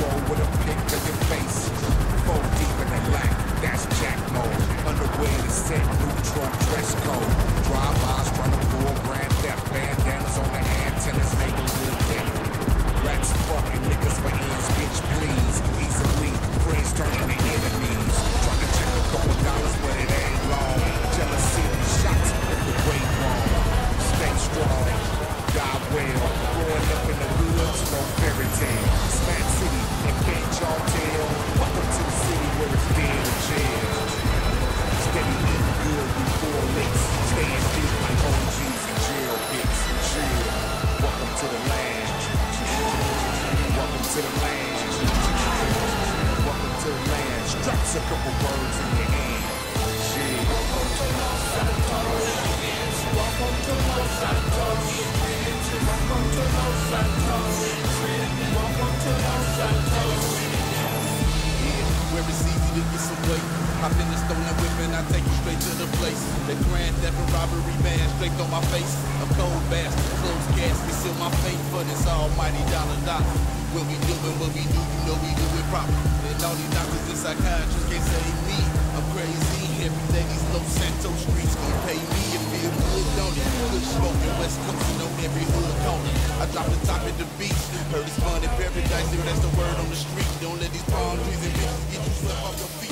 control with a pick to your face. Fold deep in the lack, that's jack mode. Underwear to set, neutral dress code. Drive-bys trying to pull grand theft, bandanas on the hand, tennis making good death. Rats fucking niggas for ends, bitch please. Easily, friends turning Just a couple words in your hand. Shit. Welcome to Santos. Welcome to Santos. Welcome to Santos. Welcome to Santos. Where it's easy to get some weight. Hop in the stolen whip and I take you straight to the place. The grand theft and robbery man straight on my face. A cold bastard, closed gas, conceal my fate for this almighty dollar dollar. What we doing, what we do, you know we do it proper. And all these doctors and psychiatrists can't save me. I'm crazy. Every day these Los Santos streets gon' pay me. It feel good, don't it? Good smoking, West Coast and on every hood corner. I drop the top at the beach. Heard it's fun in paradise, here that's the word on the street. Don't let these palm trees and bitches get you swept off your feet.